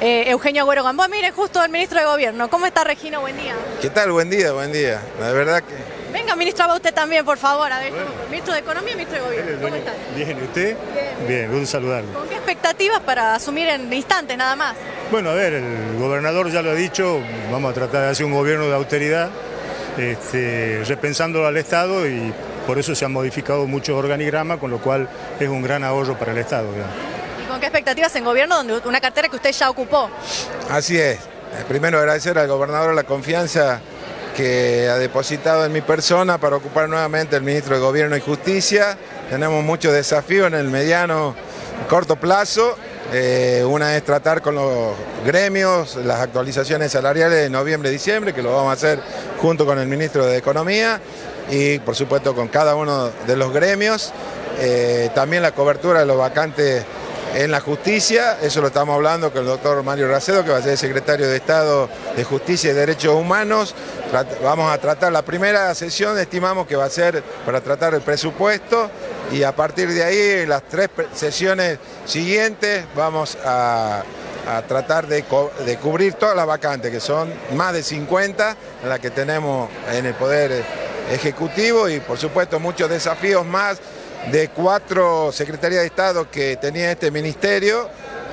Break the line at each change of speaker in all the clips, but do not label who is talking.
eh, Eugenio Agüero Gamboa. Mire, justo el ministro de Gobierno. ¿Cómo está Regina? Buen día.
¿Qué tal? Buen día, buen día. La verdad que...
Venga, ministro, va usted también, por favor. A ver, ministro de Economía y ministro de Gobierno. ¿Cómo está?
Bien, ¿y usted?
Bien.
Bien, gusto saludarlo.
¿Con qué expectativas para asumir en instantes nada más?
Bueno, a ver, el gobernador ya lo ha dicho, vamos a tratar de hacer un gobierno de austeridad, este, repensándolo al Estado y por eso se han modificado muchos organigramas, con lo cual es un gran ahorro para el Estado. digamos.
¿Y con qué expectativas en Gobierno, donde una cartera que usted ya ocupó?
Así es. Primero agradecer al gobernador la confianza que ha depositado en mi persona para ocupar nuevamente el ministro de Gobierno y Justicia. Tenemos muchos desafíos en el mediano corto plazo. Eh, una es tratar con los gremios las actualizaciones salariales de noviembre diciembre, que lo vamos a hacer junto con el ministro de Economía y por supuesto con cada uno de los gremios. Eh, también la cobertura de los vacantes en la justicia, eso lo estamos hablando con el doctor Mario Racedo, que va a ser secretario de Estado de Justicia y Derechos Humanos. Vamos a tratar la primera sesión, estimamos que va a ser para tratar el presupuesto y a partir de ahí, las tres sesiones siguientes, vamos a, tratar de, de cubrir todas las vacantes, que son más de 50 en las que tenemos en el Poder Ejecutivo y por supuesto muchos desafíos más de cuatro secretarías de Estado que tenía este ministerio,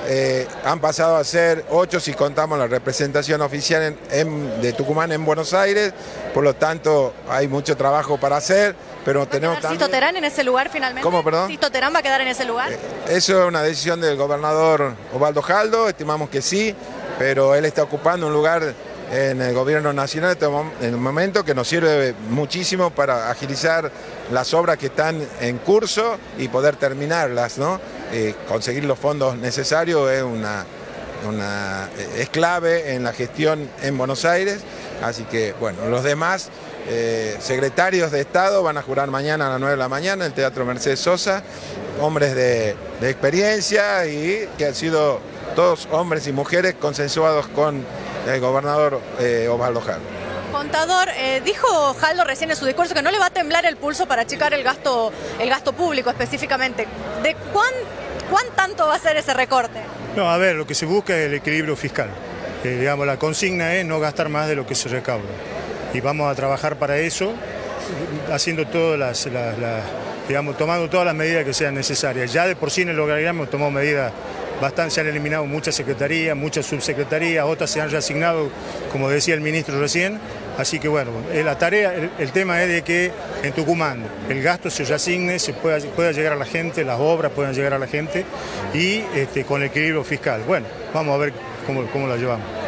eh, han pasado a ser ocho si contamos la representación oficial en- en- de Tucumán en Buenos Aires, por lo tanto hay mucho trabajo para hacer, pero tenemos
¿Sisto
también...
Terán en ese lugar finalmente?
¿Cómo, perdón?
¿Sisto Terán va a quedar en ese lugar?
Eso es una decisión del gobernador Osvaldo Jaldo, estimamos que sí, pero él está ocupando un lugar en el gobierno nacional en este en el momento que nos sirve muchísimo para agilizar las obras que están en curso y poder terminarlas, ¿no? Eh, conseguir los fondos necesarios es una, una- es clave en la gestión en Buenos Aires, así que bueno, los demás eh, secretarios de Estado van a jurar mañana a las 9 de la mañana en el Teatro Mercedes Sosa, hombres de experiencia y que han sido todos hombres y mujeres consensuados con el gobernador eh, Osvaldo Jaldo.
Contador, eh, dijo Jaldo recién en su discurso que no le va a temblar el pulso para achicar el gasto, el gasto público específicamente. ¿De cuán, cuán tanto va a ser ese recorte?
No, a ver, lo que se busca es el equilibrio fiscal. Eh, digamos, la consigna es no gastar más de lo que se recauda. Y vamos a trabajar para eso, haciendo todas las, las- las- digamos, tomando todas las medidas que sean necesarias. Ya de por sí en el organigrama hemos tomado medidas bastante, se han eliminado muchas secretarías, muchas subsecretarías, otras se han reasignado, como decía el ministro recién. Así que bueno, la tarea, el, el tema es de que en Tucumán el gasto se reasigne, se pueda, pueda llegar a la gente, las obras puedan llegar a la gente y este, con el equilibrio fiscal. Bueno, vamos a ver cómo, cómo la llevamos.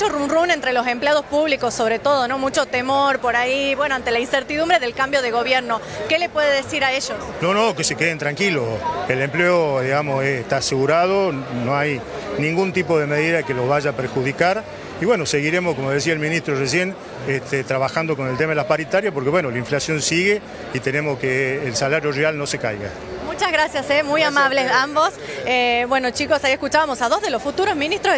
Mucho run run entre los empleados públicos, sobre todo, ¿no? Mucho temor por ahí, bueno, ante la incertidumbre del cambio de gobierno. ¿Qué le puede decir a ellos?
No, no, que se queden tranquilos. El empleo, digamos, está asegurado, no hay ningún tipo de medida que los vaya a perjudicar. Y bueno, seguiremos, como decía el ministro recién, este, trabajando con el tema de las paritarias, porque bueno, la inflación sigue y tenemos que el salario real no se caiga.
Muchas gracias, ¿eh? muy amables ambos. Eh, bueno, chicos, ahí escuchábamos a dos de los futuros ministros